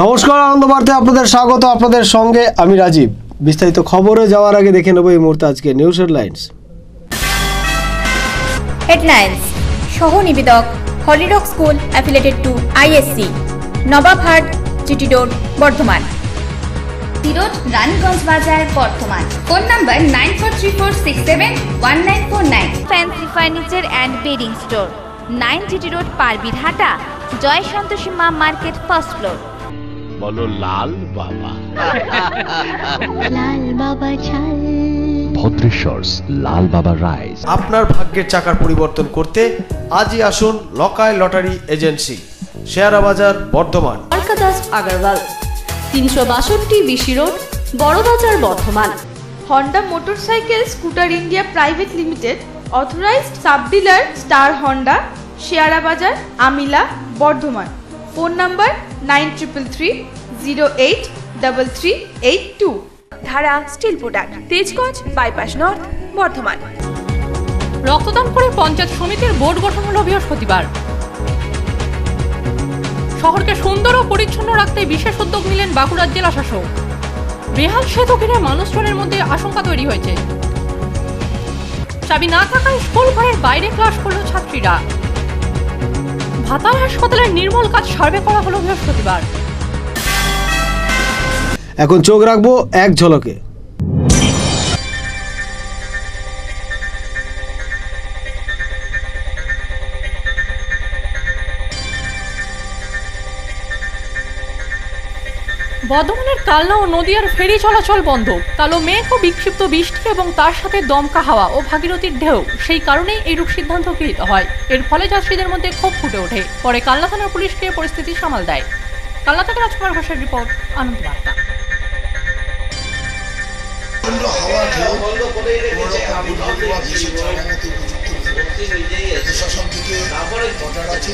নমস্কার আনন্দ বার্তায় আপনাদের স্বাগত। আপনাদের সঙ্গে আমি রাজীব। বিস্তারিত খবরে যাওয়ার আগে দেখে নেব এই মুহূর্তে আজকে নিউজ হেডলাইন্স হেডলাইন্স সহ নিবেদক হলিডক school affiliated to ISC Nawabhat G T road Bardhaman. তিরোড Raniganj বাজার বর্তমান phone number nine four three four six seven one nine four nine fancy furniture and bedding store. Nine G T road Parbirhata Joy Santoshi মা market first floor. বলো লাল বাবা। লাল বাবা চাল ভদ্রেশ্বরস লাল বাবা rice আপনার ভাগ্যের চাকার পরিবর্তন করতে আজই আসুন লকায় লটারি এজেন্সি শেয়ারা বাজার বর্ধমান। দাস আগারওয়াল তিনশো বাষট্টি B C road Barabazar Bardhaman. Honda motorcycle scooter India private limited authorised sub dealer star Honda শেয়ারা বাজার আমিলা Bardhaman. Phone number nine triple three zero eight double three eight two. Dhara steel product Tejganj bypass north Bardhaman. রক্তদান করে পঞ্চায়েত সমিতির board গঠন হল বৃহস্পতিবার। শহরকে সুন্দর ও পরিচ্ছন্ন রাখতে বিশেষ উদ্যোগ নিলেন বাঁকুড়ার জেলা শাসক। বেহাল সেতু ঘিরে মানুষজনের মধ্যে আশঙ্কা তৈরি হয়েছে। চাবি না থাকায় স্কুল ঘরের বাইরে ক্লাস করল ছাত্রীরা। ভাতার হাসপাতালের নির্মল কাজ সার্ভে করা হলো বৃহস্পতিবার। এখন চোখ রাখব এক ঝলকে। বর্ধমানের কালনা ও নদীয়ার ফেরি চলাচল বন্ধ। কালো মেঘ ও বিক্ষিপ্ত বৃষ্টি এবং তার সাথে দমকা হাওয়া ও ভাগীরথীর ঢেউ সেই কারণেই এইরূপ সিদ্ধান্ত গৃহীত হয়। এর ফলে যাত্রীদের মধ্যে ক্ষোভ ফুটে ওঠে। পরে কালনা থানার পুলিশকে পরিস্থিতি সামাল দেয়। কালনা থেকে রাজকুমার ঘোষের রিপোর্ট আনন্দ বার্তা প্রশাসন থেকে আছে?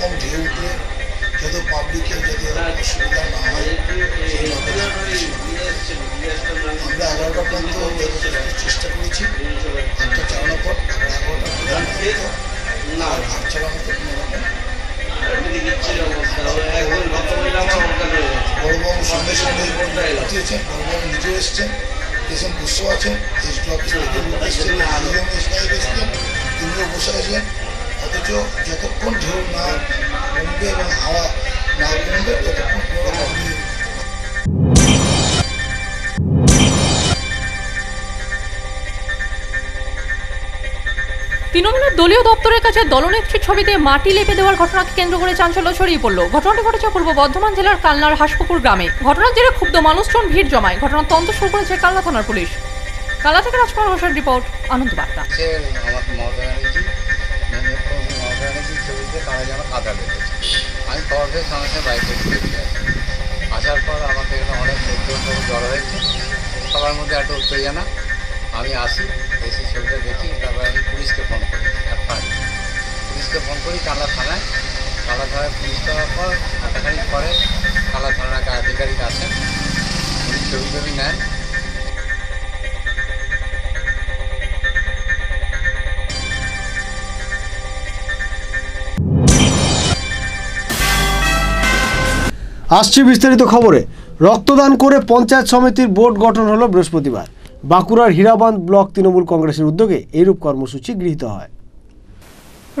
কোনো ঢেউ উঠলে যাতে পাবলিকের যাতে অসুবিধা না হয় আমরা এগারোটা পর্যন্ত যথেষ্ট চেষ্টা করেছি। একটা চালানোর পর এগারোটা আর হাত চালানো তো কোনো রকম। বড়বাবু সঙ্গে সঙ্গে পাঠিয়েছেন বড়বাবু নিজেও এসছেন এসেন বসে আছেন এসডি অফিস থেকে লোক এসছেন আলিম সাহেব এসছেন তিনিও বসে আছেন। অথচ যতক্ষণ ঢেউ না তৃণমূলের দলীয় দপ্তরের কাছে দলনেত্রীর ছবিতে মাটি লেপে দেওয়ার ঘটনাকে কেন্দ্র করে চাঞ্চল্য ছড়িয়ে পড়ল। ঘটনাটি ঘটেছে পূর্ব বর্ধমান জেলার কালনার হাসপুকুর গ্রামে। ঘটনার জেরে ক্ষুব্ধ মানুষজন ভিড় জমায়। ঘটনার তদন্ত শুরু করেছে কালনা থানার পুলিশ। কালনা থেকে রাজকুমার ঘোষের রিপোর্ট, আনন্দ বার্তা। খবর পেয়ে সঙ্গে সঙ্গে বাইকে আসার পর আমাকে এখানে অনেক লোকজন জড়ো হয়েছে। সবার মধ্যে একটা উত্তেজনা। আমি আসি, এসে ছবিটা দেখি, তারপর আমি পুলিশকে ফোন করি, আর পাই। পুলিশকে ফোন করি কালা থানায়। কালা থানায় পুলিশ করার পর ঘণ্টাখানিক পরে কালা থানার আধিকারিক আসেন। উনি ছবি টবি নেন। আসছে বিস্তারিত খবরে। রক্তদান করে পঞ্চায়েত সমিতির বোর্ড গঠন হলো বৃহস্পতিবার। বাঁকুড়ার হীরাবাঁধ ব্লক তৃণমূল কংগ্রেসের উদ্যোগে এইরূপ কর্মসূচি গৃহীত হয়।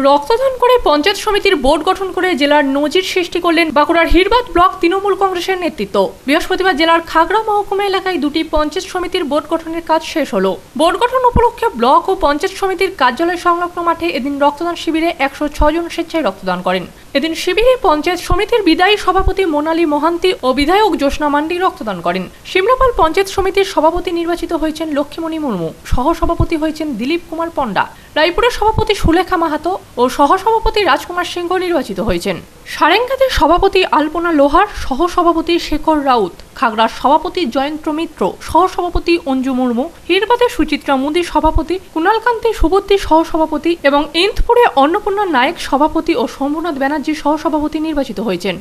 রক্তদান করে পঞ্চায়েত সমিতির বোর্ড গঠন করে জেলার নজির সৃষ্টি করলেন বাঁকুড়ার হিরবাদ ব্লক তৃণমূল কংগ্রেসের নেতৃত্ব। বৃহস্পতিবার জেলার খাগড়া মহকুমা এলাকায় দুটি পঞ্চায়েত সমিতির বোর্ড গঠনের কাজ শেষ হলো। বোর্ড গঠন উপলক্ষে ব্লক ও পঞ্চায়েত সমিতির কার্যালয় সংলগ্ন মাঠে এদিন রক্তদান শিবিরে একশো জন স্বেচ্ছায় রক্তদান করেন। এদিন শিবিরে পঞ্চায়েত সমিতির বিদায়ী সভাপতি মোনালি মহান্তি ও বিধায়ক জ্যোৎস্না মান্ডি রক্তদান করেন। শিমলাপাল পঞ্চায়েত সমিতির সভাপতি নির্বাচিত হয়েছেন লক্ষ্মীমণি মুর্মু, সহসভাপতি হয়েছেন দিলীপ কুমার পণ্ডা। রায়পুরের সভাপতি সুলেখা মাহাতো ও সহসভাপতি রাজকুমার সিংহ নির্বাচিত হয়েছেন। সারেঙ্গাদের সভাপতি আলপনা লোহার, সহসভাপতি শেখর রাউত, খাগড়ার সভাপতি জয়ন্ত মিত্র, সহসভাপতি অঞ্জু মুর্মু হিরবাদের সুচিত্রা মুদি সভাপতি, কুণালকান্তি সুবর্তী সহসভাপতি এবং ইন্দপুরে অন্নপূর্ণা নায়ক সভাপতি ও শম্ভুনাথ ব্যানার্জি সহসভাপতি নির্বাচিত হয়েছেন।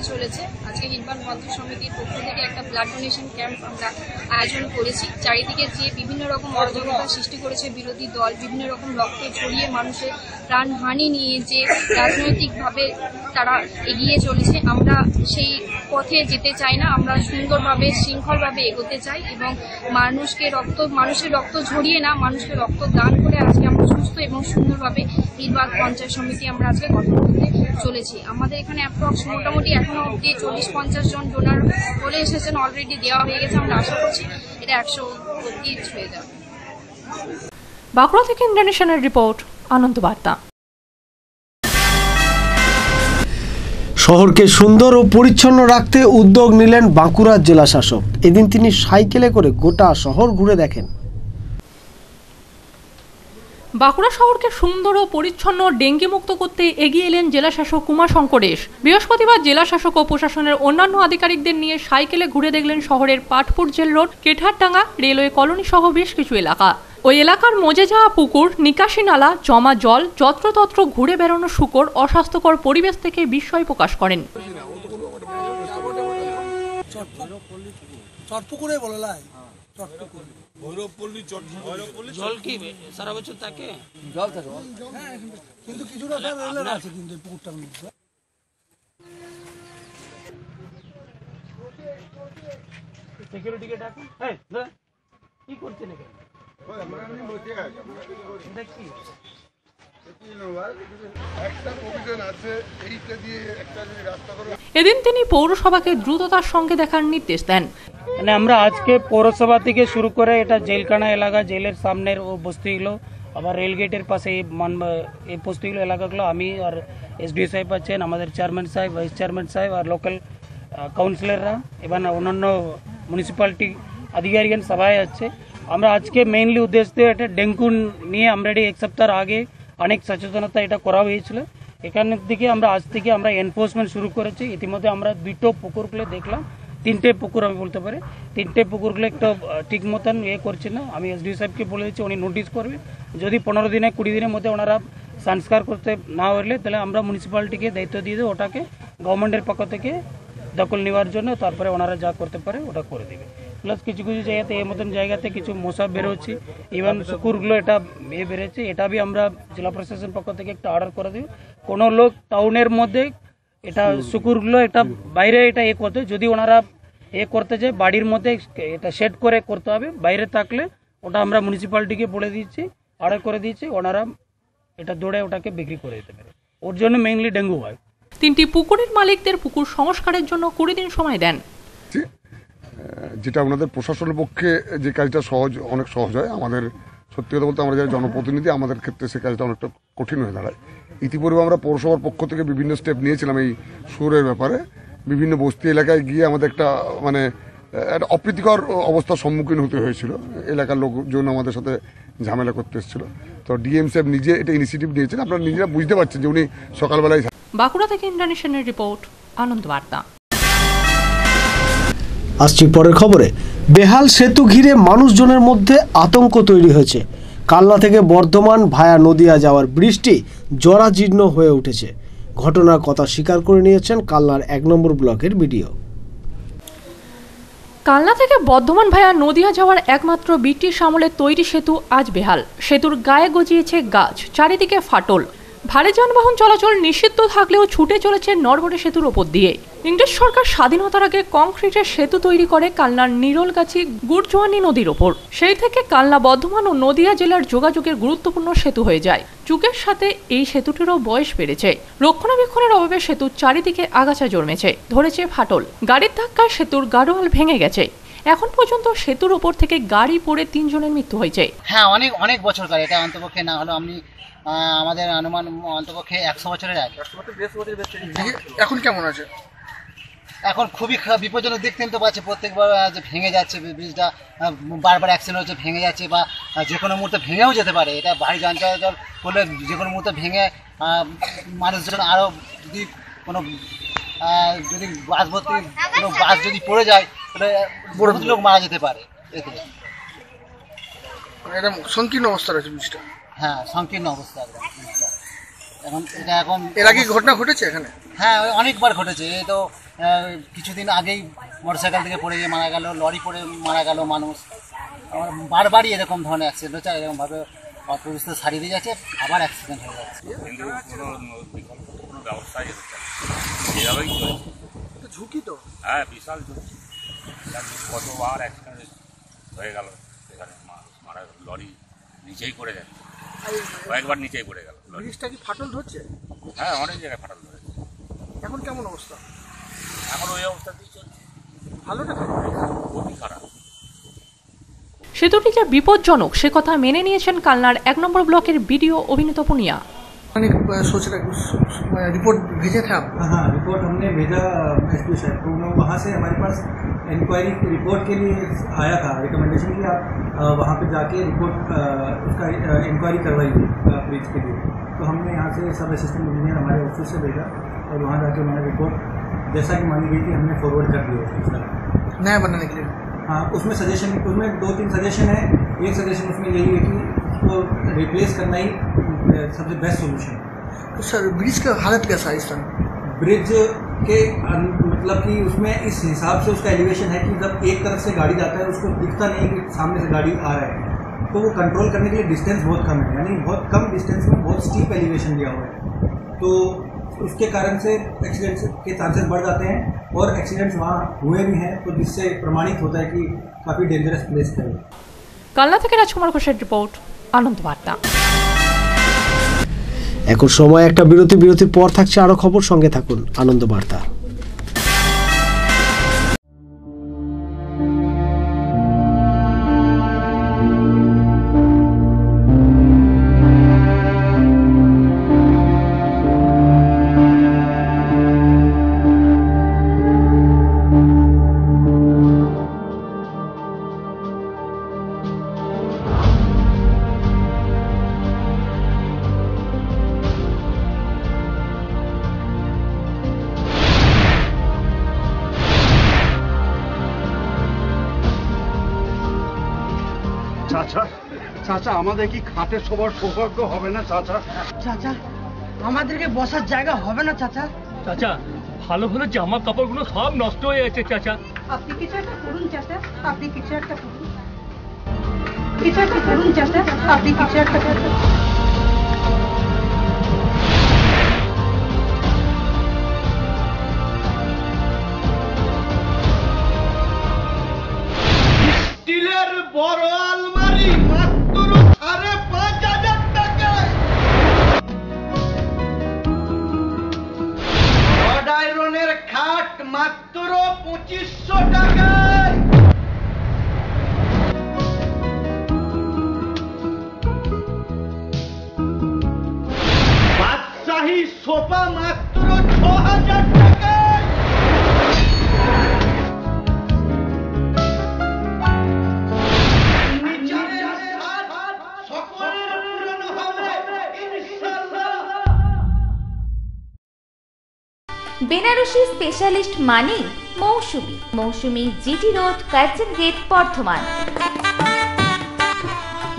চলেছে চলেছে আজকে হিরবান বন্ধ সমিতির পক্ষ থেকে একটা ব্লাড ডোনেশন ক্যাম্প আমরা আয়োজন করেছি। চারিদিকে যে বিভিন্ন রকম অরাজকতা সৃষ্টি করেছে বিরোধী দল, বিভিন্ন রকম রক্ত ছড়িয়ে মানুষের প্রাণহানি নিয়ে যে রাজনৈতিকভাবে তারা এগিয়ে চলেছে, আমরা সেই পথে যেতে চাই না। আমরা সুন্দরভাবে, শৃঙ্খলভাবে এগোতে চাই এবং মানুষকে রক্ত, মানুষের রক্ত ঝরিয়ে না, মানুষকে রক্ত দান করে আজকে আমরা সুস্থ এবং সুন্দরভাবে হিরবাগ পঞ্চায়েত সমিতি আমরা আজকে গঠন করতে চলেছি। আমাদের এখানে অ্যাপ্রক্স মোটামুটি এখনও অব্দি চল্লিশ পঞ্চাশ জন ডোনার চলে এসেছেন অলরেডি দেওয়া হয়ে গেছে। আমরা আশা করছি এটা একশো অব্দি হয়ে যাবে। বাঁকুড়া থেকে ইন্টারন্যাশনাল রিপোর্ট আনন্দ বার্তা। শহরকে সুন্দর ও পরিচ্ছন্ন রাখতে উদ্যোগ নিলেন বাঁকুড়ার জেলা শাসক এদিন তিনি সাইকেলে করে গোটা শহর ঘুরে দেখেন। বাঁকুড়া শহরকে সুন্দর ও পরিচ্ছন্ন ডেঙ্গি মুক্ত করতে এগিয়ে এলেন জেলা শাসক কুমার শঙ্করেশ বৃহস্পতিবার জেলা শাসক ও প্রশাসনের অন্যান্য আধিকারিকদের নিয়ে সাইকেলে ঘুরে দেখলেন শহরের Patpur jail road, Ketherdanga, railway colony সহ বেশ কিছু এলাকা। ওই এলাকার মজে যাওয়া পুকুর, নিকাশি নালা, জমা জল, যত্রতত্র ঘুরে বেড়ানো শুকর, অস্বাস্থ্যকর পরিবেশ থেকে বিস্ময় প্রকাশ করেন। চটপুকুরে বলে লাই। জল কি সারা বছর থাকে? জল থাকে হ্যাঁ কিন্তু কিছুটা রেলের আছে কিন্তু পুকুরটার মধ্যে। সিকিউরিটিকে ডাকুন। এই কি করছেন এখানে? এটা এদিন তিনি পৌরসভাকে দ্রুততার সঙ্গে দেখার নির্দেশ দেন। মানে আমরা আজকে পৌরসভা থেকে শুরু করে এটা জেলখানা এলাকা, জেলের সামনের বস্তিগুলো, আবার রেল গেটের পাশে এই বস্তিগুলো, এলাকাগুলো, আমি আর এসডিও সাহেব আছেন, আমাদের চেয়ারম্যান সাহেব, ভাইস চেয়ারম্যান সাহেব আর লোকাল কাউন্সিলররা এবং অন্যান্য মিউনিসিপ্যালিটি আধিকারিক সবাই আছে। আমরা আজকে মেইনলি উদ্দেশ্য এটা ডেঙ্গু নিয়ে আমরা এক সপ্তাহ আগে অনেক সচেতনতা এটা করা হয়েছিল। এখানের দিকে আমরা আজ থেকে আমরা এনফোর্সমেন্ট শুরু করেছি। ইতিমধ্যে আমরা দুটো পুকুরগুলো দেখলাম। তিনটে পুকুর আমি বলতে পারি। তিনটে পুকুরগুলো একটু ঠিক মতন ইয়ে করছে না। আমি এসডিও সাহেবকে বলেছি, উনি নোটিশ করবে। যদি পনেরো দিনে, কুড়ি দিনের মধ্যে ওনারা সংস্কার করতে না হলে তাহলে আমরা মিউনিসিপ্যালিটিকে দায়িত্ব দিয়ে দেবো। ওটাকে গভর্নমেন্টের পক্ষ থেকে দখল নেওয়ার জন্য, তারপরে ওনারা যা করতে পারে, ওটা করে দেবে। প্লাস কিছু কিছু জায়গাতে এর মতন জায়গাতে কিছু মশা বেরোচ্ছে ইভেন শুকুরগুলো এটা এ বেড়েছে এটা আমরা জেলা প্রশাসন পক্ষ থেকে একটা অর্ডার করে দিই। কোনো লোক টাউনের মধ্যে এটা শুকুরগুলো এটা বাইরে এটা এ করতে, যদি ওনারা এ করতে চায়, বাড়ির মধ্যে এটা সেট করে করতে হবে, বাইরে থাকলে ওটা আমরা মিউনিসিপ্যালিটিকে বলে দিচ্ছি অর্ডার করে দিচ্ছি, ওনারা এটা দৌড়ে ওটাকে বিক্রি করে দিতে পারে। ওর জন্য মেইনলি ডেঙ্গু হয়। তিনটি পুকুরের মালিকদের পুকুর সংস্কারের জন্য কুড়ি দিন সময় দেন। যেটা ওনাদের প্রশাসনের পক্ষে যে কাজটা সহজ, অনেক সহজ হয়। আমাদের, সত্যি কথা বলতে আমরা যারা জনপ্রতিনিধি, আমাদের ক্ষেত্রে সে কাজটা অনেকটা কঠিন হয়ে দাঁড়ায়। ইতিপূর্বে আমরা পৌরসভার পক্ষ থেকে বিভিন্ন স্টেপ নিয়েছিলাম এই সুরের ব্যাপারে। বিভিন্ন বস্তি এলাকায় গিয়ে আমাদের একটা মানে একটা অপ্রীতিকর অবস্থার সম্মুখীন হতে হয়েছিল। এলাকার লোকজন আমাদের সাথে ঝামেলা করতে এসেছিল। তো ডিএম সাহেব নিজে এটা ইনিশিয়েটিভ নিয়েছেন। আপনারা নিজেরা বুঝতে পারছেন যে উনি সকালবেলায় বাঁকুড়া থেকে ইন্টারন্যাশনাল রিপোর্ট, আনন্দ বার্তা। আসছি পরের খবরে। বেহাল সেতু ঘিরে মানুষজনের মধ্যে আতঙ্ক তৈরি হয়েছে। কালনা থেকে বর্ধমান ভায়া নদিয়া যাওয়ার বৃষ্টি জরাজীর্ণ হয়ে উঠেছে। ঘটনার কথা স্বীকার করে নিয়েছেন কালনার এক নম্বর ব্লকের ভিডিও কালনা থেকে বর্ধমান ভায়া নদিয়া যাওয়ার একমাত্র ব্রিটিশ আমলের তৈরি সেতু আজ বেহাল। সেতুর গায়ে গজিয়েছে গাছ, চারিদিকে ফাটল। ভারী যানবাহন চলাচল নিষিদ্ধ থাকলেও ছুটে চলেছে নরবরে সেতুর ওপর দিয়ে। ইংরেজ সরকার স্বাধীনতার আগে কংক্রিটের সেতু তৈরি করে কালনার নিরলগাছি গুড়জোয়ানি নদীর ওপর। সেই থেকে কালনা, বর্ধমান ও নদিয়া জেলার যোগাযোগের গুরুত্বপূর্ণ সেতু হয়ে যায়। যুগের সাথে এই সেতুটিরও বয়স বেড়েছে। রক্ষণাবেক্ষণের অভাবে সেতুর চারিদিকে আগাছা জন্মেছে, ধরেছে ফাটল। গাড়ির ধাক্কায় সেতুর গাড়োয়াল ভেঙে গেছে। এখন পর্যন্ত সেতুর ওপর থেকে গাড়ি পড়ে তিনজনের মৃত্যু হয়েছে। হ্যাঁ অনেক অনেক বছরকার এটা অন্তপক্ষে না হলেও আমি আমাদের অনুমান অন্তপক্ষে একশো বছরের আগে এখন কেমন আছে? এখন খুবই খারাপ বিপজ্জনক দেখতেন তো পাচ্ছে প্রত্যেকবার যে ভেঙে যাচ্ছে ব্রিজটা বারবার অ্যাক্সিডেন্ট হচ্ছে ভেঙে যাচ্ছে বা যে কোনো মুহূর্তে ভেঙেও যেতে পারে। এটা ভারী যান চলাচল করলে যে কোনো মুহূর্তে ভেঙে মানুষজন আরও যদি কোনো যদি বাস ভর্তি কোনো বাস যদি পড়ে যায় তাহলে লোক মারা যেতে পারে এতে। এটা সংকীর্ণ অবস্থা রয়েছে বীজটা হ্যাঁ সংকীর্ণ অবস্থা একদম এখন এটা এখন এর আগে ঘটনা ঘটেছে এখানে? হ্যাঁ ওই অনেকবার ঘটেছে। এই তো কিছুদিন আগেই মোটরসাইকেল থেকে পড়ে গিয়ে মারা গেল লরি পড়ে মারা গেল মানুষ। আমার বারবারই এরকম ধরনের অ্যাক্সিডেন্ট হচ্ছে এরকমভাবে অপরিস্থিতি সারিয়ে দিয়ে যাচ্ছে আবার অ্যাক্সিডেন্ট হয়ে যাচ্ছে। কিন্তু কোনো এভাবেই চলছে ঝুঁকি তো? হ্যাঁ বিশাল ঝুঁকি। কতবার অ্যাক্সিডেন্ট হয়ে গেল এখানে মারা গেল। লরি নিচেই পড়ে যাচ্ছে। কয়েকবার নিচেই পড়ে গেল লরি ব্রিজটা কি ফাটল ধরছে হ্যাঁ অনেক জায়গায় ফাটাল ধরেছে এখন কেমন অবস্থা এখন ওই অবস্থাতেই চলছে ভালোটা খুবই খারাপ সেতুটি যে বিপজ্জনক সে কথা মেনে নিয়েছেন কালনার এক নম্বর ব্লকের বিডিও অভিনীত পুনিয়া मैंने सोच रहा रिपोर्ट भेजे थे आप हाँ रिपोर्ट हमने भेजा एस पी साहब को उन्होंने वहाँ से हमारे पास इंक्वायरी रिपोर्ट के लिए आया था रिकमेंडेशन कि आप वहाँ पे जाके रिपोर्ट उसका इंक्वायरी करवाइए ब्रिज के लिए। तो हमने यहाँ से सब असिस्टेंट इंजीनियर हमारे ऑफ़िस से भेजा और वहाँ जाके उन्होंने रिपोर्ट जैसा कि मानी गई थी हमने फॉरवर्ड कर दिया नया बनाने के लिए? हाँ उसमें सजेशन उसमें दो तीन सजेशन है। एक सजेशन उसमें यही है कि उसको रिप्लेस करना ही सबसे बेस्ट सोल्यूशन है। तो सर ब्रिज का हालत कैसा है इस टाइम ब्रिज के अन- मतलब कि उसमें इस हिसाब से उसका एलिवेशन है कि जब एक तरफ से गाड़ी जाता है उसको दिखता नहीं है कि सामने से गाड़ी आ रहा है तो वो कंट्रोल करने के लिए डिस्टेंस बहुत कम है यानी बहुत कम डिस्टेंस में बहुत स्टीप एलिवेशन दिया हुआ है तो उसके कारण से एक्सीडेंट्स के चांसेस बढ़ जाते हैं और एक्सीडेंट्स वहाँ हुए भी हैं तो जिससे प्रमाणित होता है कि काफ़ी डेंजरस प्लेस है वो। কালনা থেকে রাজকুমার ঘোষের রিপোর্ট আনন্দ বার্তা এখন সময় একটা বিরতি বিরতির পর থাকছে আরও খবর সঙ্গে থাকুন আনন্দ বার্তা খাটে সবার সৌভাগ্য হবে না চাচা? চাচা আমাদেরকে বসার জায়গা হবে না চাচা। চাচা ভালো ভালো জামা কাপড়গুলো সব নষ্ট হয়ে যাচ্ছে চাচা। আপনি কিছু একটা করুন চাচা। আপনি কিছু একটা করুন। কিছু একটা করুন চাচা। আপনি কিছু একটা করুন। খাট মাত্র পঁচিশশো টাকায় বাদশাহী সোফা মাত্র ছ হাজার টাকায় বেনারসি স্পেশালিস্ট মানে Mousumi. Mousumi G T road Curzon gate Bardhaman.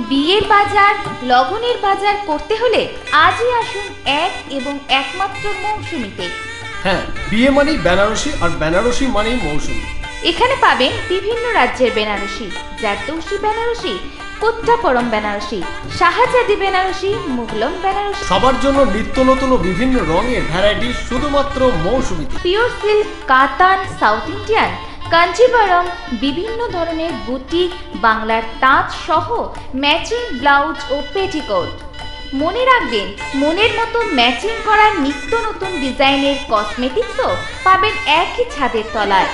বিয়ের বাজার লগনের বাজার করতে হলে আজই আসুন এক এবং একমাত্র মৌসুমিতে। হ্যাঁ বিয়ে মানেই বেনারসি আর বেনারসি মানেই মৌসুমি। এখানে পাবেন বিভিন্ন রাজ্যের বেনারসি। জারদৌসি বেনারসি কোত্রাপরম বেনারসি? শাহজাদি বেনারসি মুগলম বেনারসি। সবার জন্য নিত্য নতুন বিভিন্ন রঙের ভ্যারাইটি শুধুমাত্র মৌসুমিতে। Pure silk Katan South Indian Kanjivaram বিভিন্ন ধরনের বুটিক বাংলার তাঁত সহ ম্যাচিং ব্লাউজ ও পেটিকোট মনে রাখবেন মনের মতো ম্যাচিং করা নিত্য নতুন ডিজাইনের কসমেটিক্সও পাবেন একই ছাদের তলায়।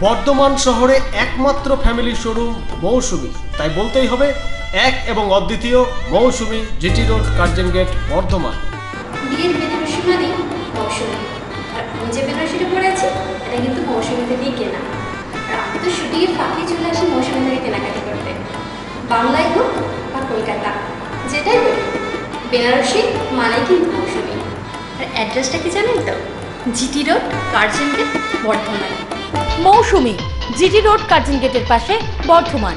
বর্ধমান শহরে একমাত্র ফ্যামিলি শোরুম মৌসুমি। তাই বলতেই হবে, এক এবং অদ্বিতীয় Mousumi G T road, Curzon gate, Bardhaman. মানে যে কিন্তু কেনা। চলে আসি থেকে করতে। বাংলায় বেনারসি মানে অ্যাড্রেসটা কি জানেন তো? G T road, Curzon gate, Bardhaman. Mousumi, G T road Curzon গেটের পাশে বর্ধমান।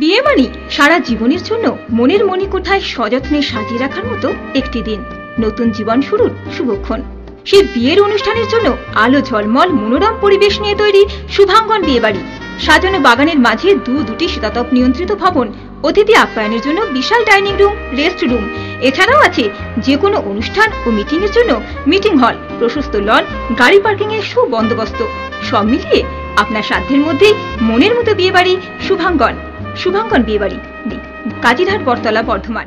বিয়ে মানে সারা জীবনের জন্য মনের মণিকোঠায় সযত্নে সাজিয়ে রাখার মতো একটি দিন। নতুন জীবন শুরুর শুভক্ষণ। সেই বিয়ের অনুষ্ঠানের জন্য আলো ঝলমল, মনোরম পরিবেশ নিয়ে তৈরি শুভাঙ্গন বিয়েবাড়ি। সাজানো বাগানের মাঝে দু দুটি শীতাতপ নিয়ন্ত্রিত ভবন, অতিথি আপ্যায়নের জন্য বিশাল ডাইনিং রুম, রেস্ট রুম এছাড়াও আছে যে কোনো অনুষ্ঠান ও মিটিং এর জন্য মিটিং হল প্রশস্ত লন গাড়ি পার্কিং এর সুবন্দোবস্ত। সব মিলিয়ে আপনার সাধ্যের মধ্যেই মনের মতো বিয়েবাড়ি শুভাঙ্গন। শুভাঙ্গন বিয়েবাড়ি দি Kazirhat, Battala, Bardhaman.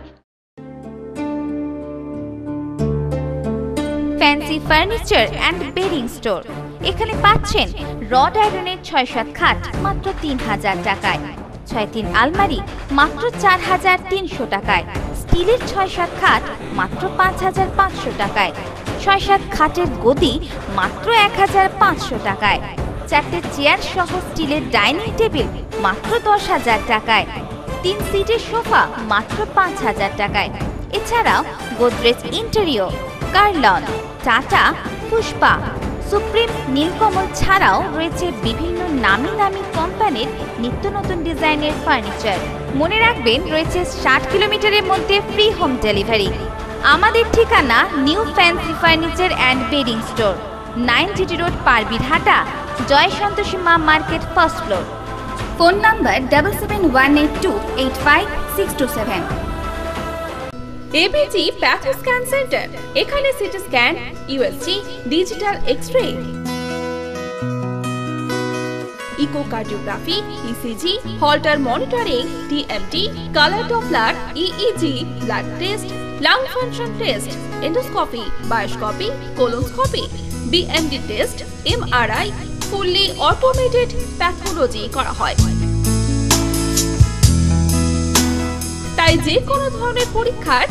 Fancy furniture and bedding store এখানে পাচ্ছেন রড আয়রনের ছয় সাত খাট, মাত্র তিন হাজার টাকায়। ছয় তিন আলমারি মাত্র চার হাজার তিনশো টাকায়। স্টিলের ছয় সাত খাট মাত্র পাঁচ হাজার পাঁচশো টাকায়। ছয় সাত খাটের গদি মাত্র এক হাজার পাঁচশো টাকায়। চারটে চেয়ার সহ স্টিলের ডাইনিং টেবিল মাত্র দশ হাজার টাকায়। তিন সিটের সোফা মাত্র পাঁচ হাজার টাকায়। এছাড়াও গোদরেজ ইন্টেরিয়র কার্লন টাটা, পুষ্পা সুপ্রিম নীলকমল ছাড়াও রয়েছে বিভিন্ন নামি দামি কোম্পানির নিত্য নতুন ডিজাইনের ফার্নিচার। মনে রাখবেন, রয়েছে ষাট কিলোমিটারের মধ্যে ফ্রি হোম ডেলিভারি আমাদের ঠিকানা new fancy furniture and bedding store nine G T road, Parbirhata Joy Santoshi Ma market first floor phone number double seven one eight two eight five six two seven A B G patho scan centre এখানে C T scan U S G digital X-ray echocardiography E C G Holter monitoring T M T colour Doppler E E G blood test lung function test endoscopy biopsy colonoscopy B M D test M R I fully automated pathology করা হয়। তাই যে কোনো ধরনের পরীক্ষার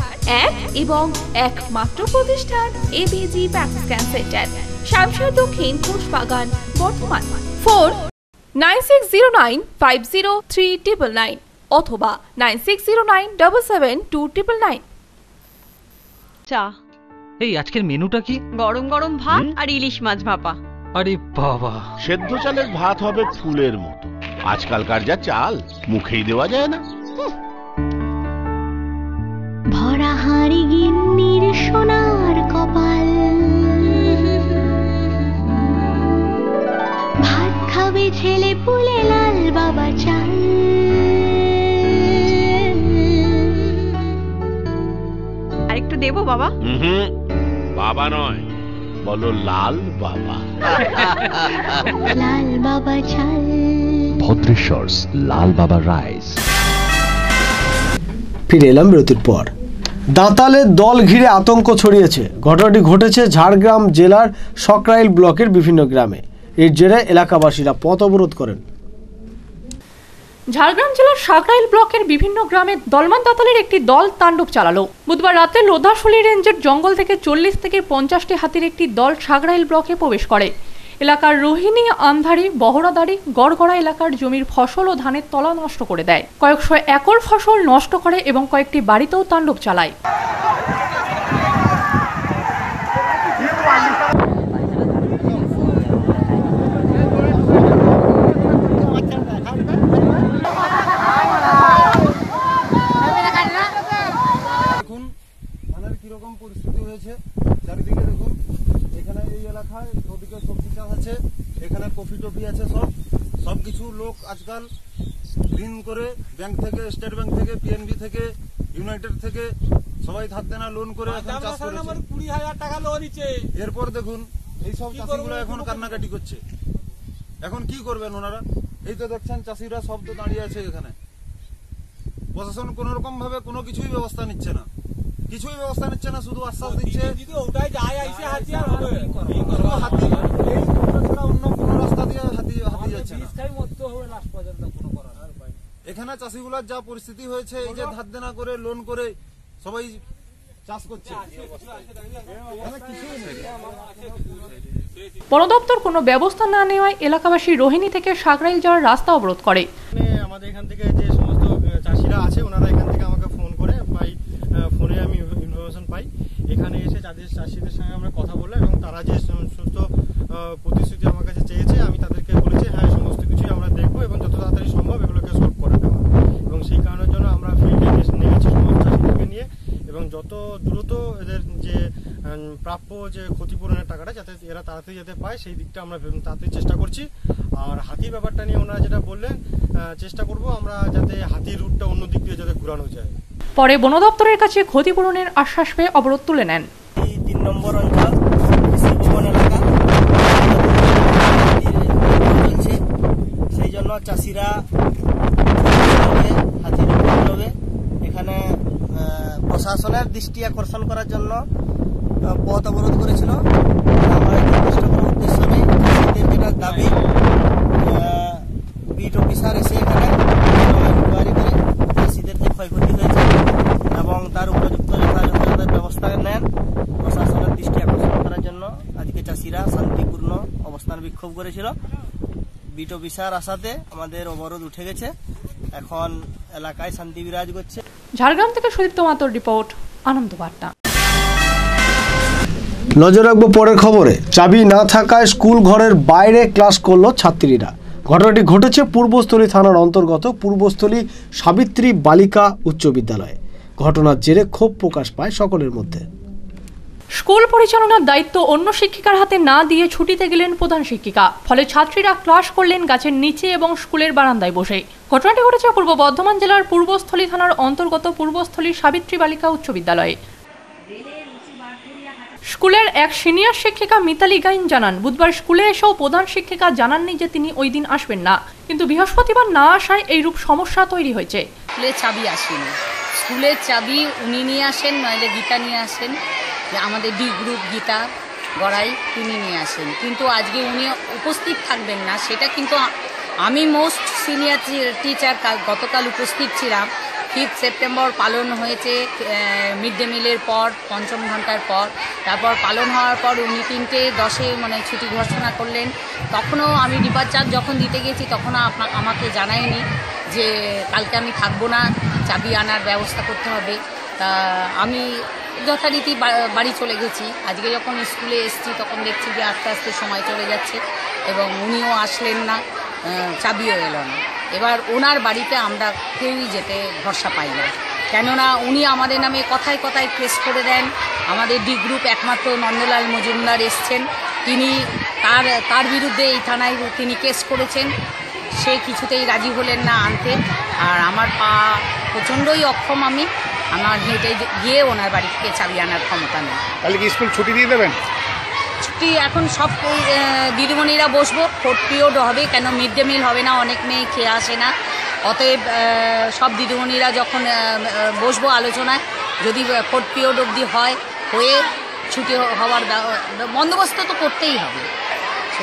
এক এবং একমাত্র প্রতিষ্ঠান এবিজি প্যাথস্ক্যান সেন্টার শামশার দক্ষিণ পুষ্পাগান Bardhaman four nine six zero nine five zero three triple nine অথবা nine six zero nine double seven two triple nine চা। এই আজকের মেনুটা কি? গরম গরম ভাত আর ইলিশ মাছ ভাপা। আরে বাবা। সেদ্ধ চালের ভাত হবে ফুলের মতো। আজকালকার যা চাল মুখেই দেওয়া যায় না। গিন্নির সোনার কপাল। ভাত খাবে ছেলে পুলে লাল বাবা চাল। আর একটু দেবো বাবা? হুম। বাবা নয় বলো লাল বাবা। লাল বাবা চাল। ভদ্রেশ্বরস লাল বাবা রাইস। ফিরে এলাম বিরতির পর। দাঁতালে দল ঘিরে আতঙ্ক ছড়িয়েছে। ঘটনাটি ঘটেছে ঝাড়গ্রাম জেলার সকরাইল ব্লকের বিভিন্ন গ্রামে। এর জেরে এলাকাবাসীরা পথ অবরোধ করেন। ঝাড়গ্রাম জেলার সাকরাইল ব্লকের বিভিন্ন গ্রামে দলমান দাতালের একটি দল তাণ্ডব চালালো। বুধবার রাতে লোধাশুলি রেঞ্জের জঙ্গল থেকে চল্লিশ থেকে পঞ্চাশটি হাতির একটি দল সাকরাইল ব্লকে প্রবেশ করে। এলাকার রোহিণী আন্ধারি বহরাদারি গড়গড়া এলাকার জমির ফসল ও ধানের তলা নষ্ট করে দেয়। কয়েকশো একর ফসল নষ্ট করে এবং কয়েকটি বাড়িতেও তাণ্ডব চালায় দেখুন ধানের কীরকম পরিস্থিতি হয়েছে চারিদিকে দেখুন এখানে এই এলাকায় ওদিকে সবজি চাষ আছে এখানে কফি টফি আছে সব। সব কিছু লোক আজকাল ঋণ করে ব্যাংক থেকে স্টেট ব্যাংক থেকে পিএনবি থেকে ইউনাইটেড থেকে সবাই থাকতে না লোন করে এখন চাষ করেছে। কুড়ি হাজার টাকা লোন নিচ্ছে। এরপর দেখুন এই সব চাষিগুলো এখন কান্নাকাটি করছে। এখন কি করবেন ওনারা? এই তো দেখছেন চাষিরা সব তো দাঁড়িয়ে আছে এখানে। প্রশাসন কোন রকম ভাবে কোনো কিছুই ব্যবস্থা নিচ্ছে না। কিছুই ব্যবস্থা নিচ্ছে না শুধু আশ্বাস দিচ্ছে ওটাই যায় আইসে হাতি আর হবে শুধু হাতি এই ছাড়া অন্য কোনো রাস্তা দিয়ে হাতি হাতি যাচ্ছে না। এখানে চাষিগুলার যা পরিস্থিতি হয়েছে এই যে ধার দেনা করে লোন করে সবাই চাষ করছে এখানে কিছুই নেই বন দপ্তর কোনো ব্যবস্থা না নেওয়ায় এলাকাবাসী রোহিণী থেকে সাকরাইল যাওয়ার রাস্তা অবরোধ করে আমাদের এখান থেকে যে সমস্ত চাষিরা আছে ওনারা এখান থেকে আমাকে ফোন করে পাই ফোনে আমি ইনফরমেশন পাই এখানে এসে যাদের চাষিদের সঙ্গে আমরা কথা বললাম এবং তারা যে সমস্ত প্রতিশ্রুতি আমার কাছে চেয়েছে, আমি তাদেরকে বলেছি হ্যাঁ সমস্ত কিছুই আমরা দেখব এবং যত তাড়াতাড়ি সম্ভব এগুলোকে সলভ করে দেওয়া এবং সেই কারণের জন্য আমরা ফিল্ডে নেমেছি সমস্ত চাষিদেরকে নিয়ে। এবং যত দ্রুত এদের যে প্রাপ্য যে ক্ষতিপূরণের টাকাটা যাতে এরা তাড়াতাড়ি যাতে পায় সেই দিকটা আমরা তাড়াতাড়ি চেষ্টা করছি। আর হাতি ব্যাপারটা নিয়ে ওনারা যেটা বললেন চেষ্টা করব আমরা যাতে হাতির রুটটা অন্য দিক দিয়ে যাতে ঘোরানো যায়। পরে বন দপ্তরের কাছে ক্ষতিপূরণের আশ্বাস পেয়ে অবরোধ তুলে নেন। তিন নম্বর অঞ্চল এলাকা। সেই জন্য চাষিরা হবে, হাতির উপদ্রবে হবে এখানে আহ, প্রশাসনের দৃষ্টি আকর্ষণ করার জন্য পথ অবরোধ করেছিল। দাবি বিট অফিসার এসে এখানে ইনকোয়ারি ক্ষয়ক্ষতি হয়েছে এবং তার উপযুক্ত ব্যবস্থা নেন। প্রশাসনের দৃষ্টি আকর্ষণ করার জন্য আজকে চাষিরা শান্তিপূর্ণ অবস্থান বিক্ষোভ করেছিল। বিট অফিসার আসাতে আমাদের অবরোধ উঠে গেছে। এখন এলাকায় শান্তি বিরাজ করছে। ঝাড়গ্রাম থেকে সুদীপ্ত মাতর রিপোর্ট আনন্দ বার্তা নজর রাখব পরের খবরে। চাবি না থাকায় স্কুল ঘরের বাইরে ক্লাস করল ছাত্রীরা। ঘটনাটি ঘটেছে পূর্বস্থলী থানার অন্তর্গত পূর্বস্থলী সাবিত্রী বালিকা উচ্চ বিদ্যালয়ে। ঘটনার জেরে ক্ষোভ প্রকাশ পায় সকলের মধ্যে। স্কুল পরিচালনার দায়িত্ব অন্য শিক্ষিকার হাতে না দিয়ে ছুটিতে গেলেন প্রধান শিক্ষিকা। ফলে ছাত্রীরা ক্লাস করলেন গাছের নিচে এবং স্কুলের বারান্দায় বসে। ঘটনাটি ঘটেছে পূর্ব বর্ধমান জেলার পূর্বস্থলী থানার অন্তর্গত পূর্বস্থলী সাবিত্রী বালিকা উচ্চ বিদ্যালয়ে। স্কুলের এক সিনিয়র শিক্ষিকা মিতালি গাইন জানান, বুধবার স্কুলে এসেও প্রধান শিক্ষিকা জানাননি যে তিনি ওই দিন আসবেন না। কিন্তু বৃহস্পতিবার না আসায় এইরূপ সমস্যা তৈরি হয়েছে। স্কুলের চাবি আসেনি। স্কুলের চাবি উনি নিয়ে আসেন, নইলে গীতা নিয়ে আসেন। যে আমাদের ডি গ্রুপ গীতা গড়াই তিনি নিয়ে আসেন। কিন্তু আজকে উনি উপস্থিত থাকবেন না, সেটা কিন্তু আমি মোস্ট সিনিয়র টিচার গতকাল উপস্থিত ছিলাম। ফিফথ সেপ্টেম্বর পালন হয়েছে মিড ডে মিলের পর, পঞ্চম ঘণ্টার পর। তারপর পালন হওয়ার পর উনি তিনটে দশে মানে ছুটি ঘোষণা করলেন। তখনও আমি ডিপার্চার যখন দিতে গেছি তখনও আমাকে জানায়নি যে কালকে আমি থাকব না, চাবি আনার ব্যবস্থা করতে হবে। তা আমি যথারীতি বাড়ি চলে গেছি। আজকে যখন স্কুলে এসেছি, তখন দেখছি যে আস্তে আস্তে সময় চলে যাচ্ছে এবং উনিও আসলেন না চাবিও এলো না। এবার ওনার বাড়িতে আমরা কেউই যেতে ভরসা পাই না। কেননা উনি আমাদের নামে কথায় কথায় কেস করে দেন। আমাদের ডি গ্রুপ একমাত্র নন্দলাল মজুমদার এসছেন। তিনি তার তার বিরুদ্ধে এই থানায় তিনি কেস করেছেন। সে কিছুতেই রাজি হলেন না আনতে। আর আমার পা প্রচণ্ডই অক্ষম আমি। আমার হেঁটে গিয়ে ওনার বাড়ি থেকে চাবি আনার ক্ষমতা নেই। তাহলে কি স্কুল ছুটি দিয়ে দেবেন? ছুটি এখন সব দিদিমণিরা বসবো ফোর্থ পিরিয়ড হবে কেন মিড ডে মিল হবে না অনেক মেয়ে খেয়ে আসে না। অতএব সব দিদিমণিরা যখন বসবো আলোচনায় যদি ফোর্থ পিরিয়ড অবধি হয় হয়ে ছুটি হওয়ার বন্দোবস্ত তো করতেই হবে।